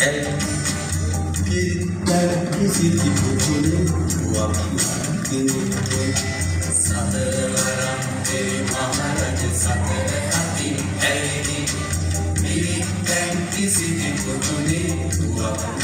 ඇල් පිරිත්තර කිසිති පුතුනේ වක්නා කෙනෙක්ේ සතරවරම් දෙවි මහරජ සතර අතින් ඇවිදි පිරිත්තැන් කිසිති පුතුනේ වක්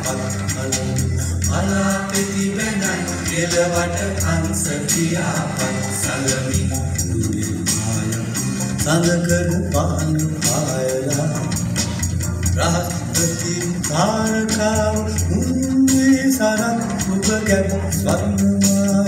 මර්කිනිත්තේ අලාපෙති වැනන් කෙලවට අන්ස කියාපත් සලමි දුරිමාය සඳකර පාන පායලා රහස්පති තාරකාව මුන්වේ සරත් උප ගැප ස්වර්ණමාරි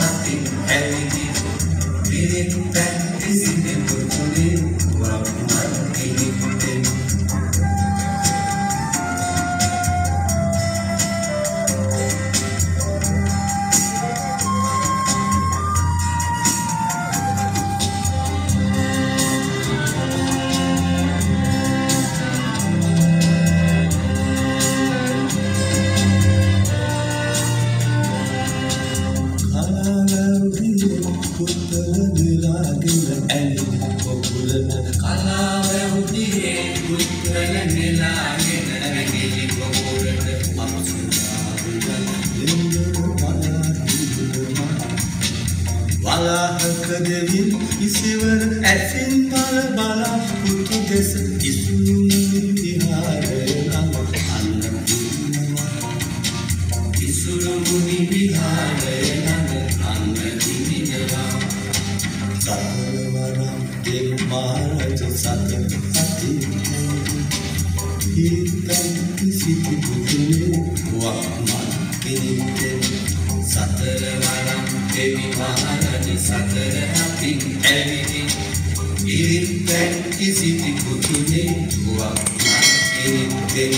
වලාහක දෙවින් ඉසිවර ඇසින් බල බලා පුතු දෙස ඉසුරුමි විහාරය ළඟ අන්න ඉසුරුමුනි විහාරය දෙව් මහරජ සතර අති හිතන් කිසිති පුතුනේ වක්මන් කෙනෙක්ට සතරවරම් දෙවි මහරජ සතර අතින් ඇවිදි ඉරිත්තැන් කිසිති පුතුනේ වක් කෙනෙක්දේ